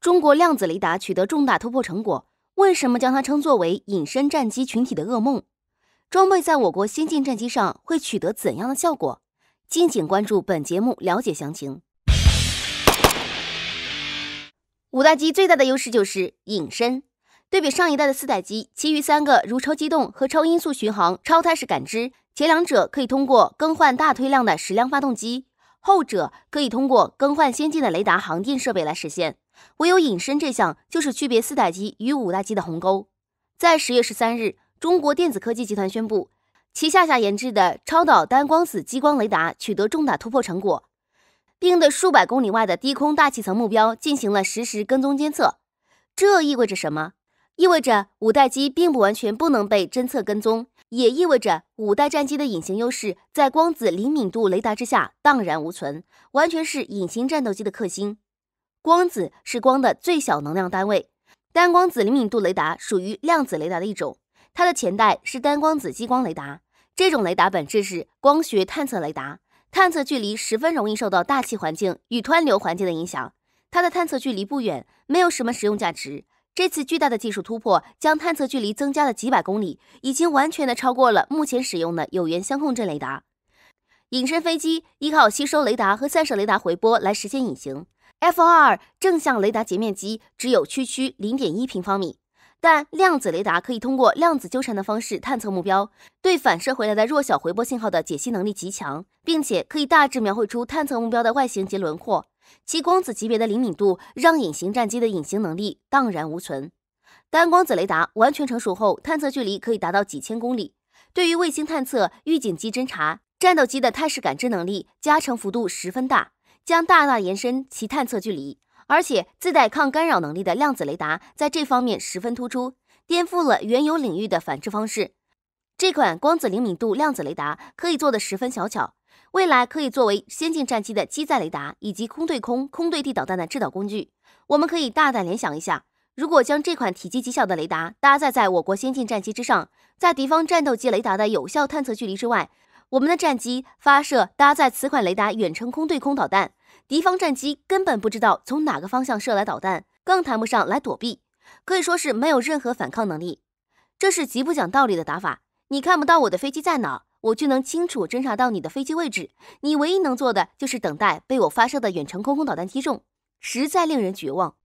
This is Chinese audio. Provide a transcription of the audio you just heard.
中国量子雷达取得重大突破成果，为什么将它称作为隐身战机群体的噩梦？装备在我国先进战机上会取得怎样的效果？敬请关注本节目，了解详情。五代机最大的优势就是隐身。对比上一代的四代机，其余三个如超机动和超音速巡航、超态势感知，前两者可以通过更换大推量的矢量发动机，后者可以通过更换先进的雷达航电设备来实现。唯有隐身这项，就是区别四代机与五代机的鸿沟。在十月十三日，中国电子科技集团宣布，其下下研制的超导单光子激光雷达取得重大突破成果。并对数百公里外的低空大气层目标进行了实时跟踪监测，这意味着什么？意味着五代机并不完全不能被侦测跟踪，也意味着五代战机的隐形优势在光子灵敏度雷达之下荡然无存，完全是隐形战斗机的克星。光子是光的最小能量单位，单光子灵敏度雷达属于量子雷达的一种，它的前代是单光子激光雷达，这种雷达本质是光学探测雷达。探测距离十分容易受到大气环境与湍流环境的影响，它的探测距离不远，没有什么实用价值。这次巨大的技术突破将探测距离增加了几百公里，已经完全的超过了目前使用的有源相控阵雷达。隐身飞机依靠吸收雷达和散射雷达回波来实现隐形。F22 正向雷达截面积只有区区零点一平方米。但量子雷达可以通过量子纠缠的方式探测目标，对反射回来的弱小回波信号的解析能力极强，并且可以大致描绘出探测目标的外形及轮廓。其光子级别的灵敏度让隐形战机的隐形能力荡然无存。单光子雷达完全成熟后，探测距离可以达到几千公里，对于卫星探测、预警机侦察、战斗机的态势感知能力加成幅度十分大，将大大延伸其探测距离。而且自带抗干扰能力的量子雷达在这方面十分突出，颠覆了原有领域的反制方式。这款光子灵敏度量子雷达可以做得十分小巧，未来可以作为先进战机的机载雷达以及空对空、空对地导弹的制导工具。我们可以大胆联想一下，如果将这款体积极小的雷达搭载在我国先进战机之上，在敌方战斗机雷达的有效探测距离之外，我们的战机发射搭载此款雷达远程空对空导弹。敌方战机根本不知道从哪个方向射来导弹，更谈不上来躲避，可以说是没有任何反抗能力。这是极不讲道理的打法。你看不到我的飞机在哪，我就能清楚侦察到你的飞机位置。你唯一能做的就是等待被我发射的远程空空导弹击中，实在令人绝望。